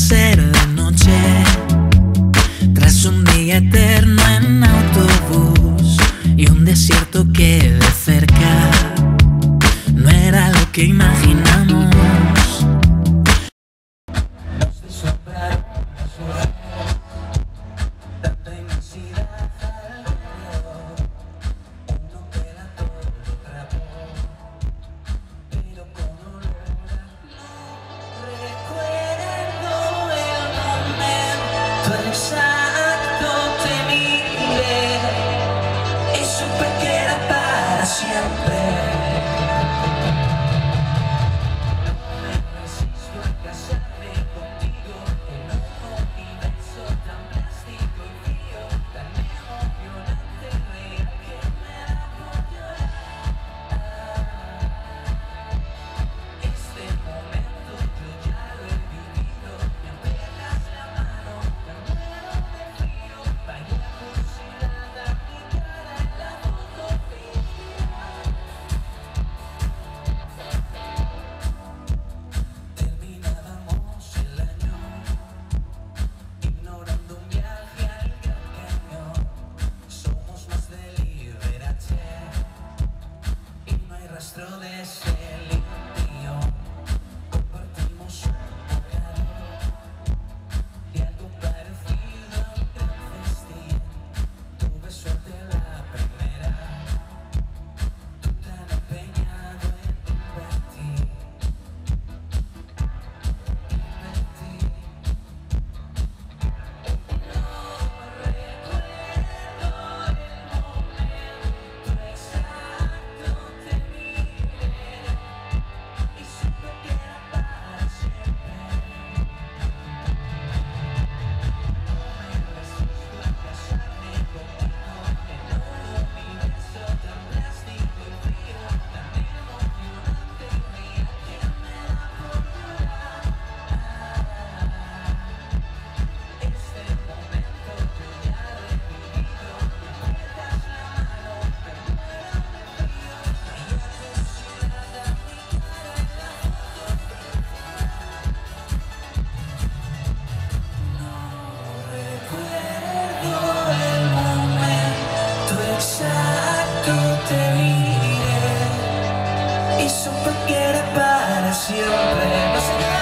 hacer de noche. Tras un día eterno en autobús y un desierto y su quiere para siempre. No